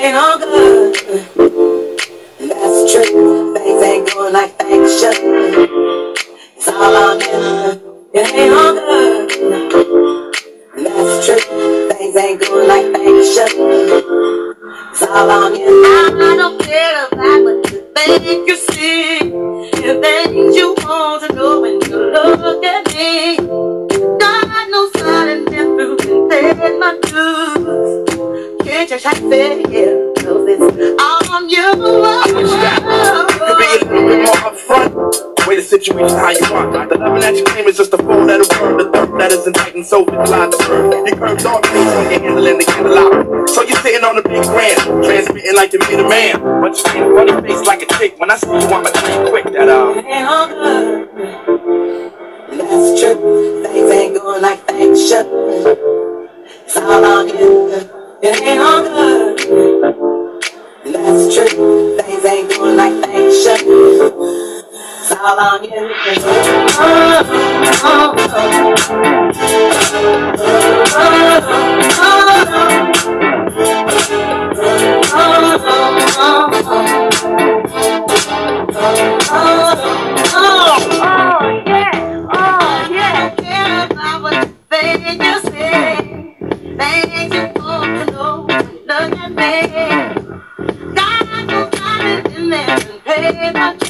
ain't all good. That's true. Things ain't going like things should. It's all on you. It ain't all good. That's true. Things ain't going like things should. It's all on you. I don't care about what you think you see. The things you want Can't you try to say yeah? Cause it's all on you. Could be a little bit more upfront. Way the situation how you want. The loving that you claim is just a four letter word. The third letter's enlightened, so visualize the word. You curves all face when you're handling the candelabra. So you're sitting on the big grand, transmitting like you made a man. But you ain't a funny face like a chick. When I see you, I'm a drink quick. That um. It ain't all good. That's true. Things ain't going like things should. It ain't all good. That's true. Things ain't going like things should. It's all on you. Oh, oh, Oh, there